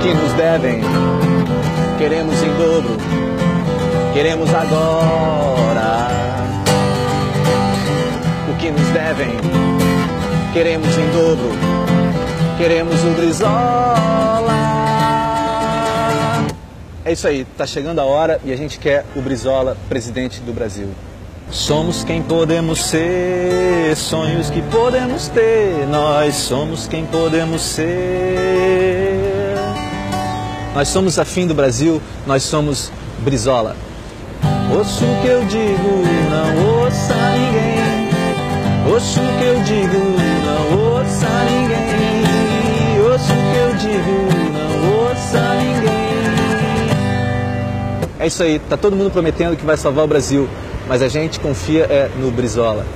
que nos devem, queremos em dobro, queremos agora. O que nos devem, queremos em dobro, queremos o Brizola. É isso aí, tá chegando a hora e a gente quer o Brizola presidente do Brasil. Somos quem podemos ser, sonhos que podemos ter, nós somos quem podemos ser. Nós somos afim do Brasil, nós somos Brizola. Ouço o que eu digo, não ouça ninguém. Ouço o que eu digo, não ouça ninguém. Ouço o que eu digo, não ouça ninguém. É isso aí, tá todo mundo prometendo que vai salvar o Brasil, mas a gente confia é no Brizola.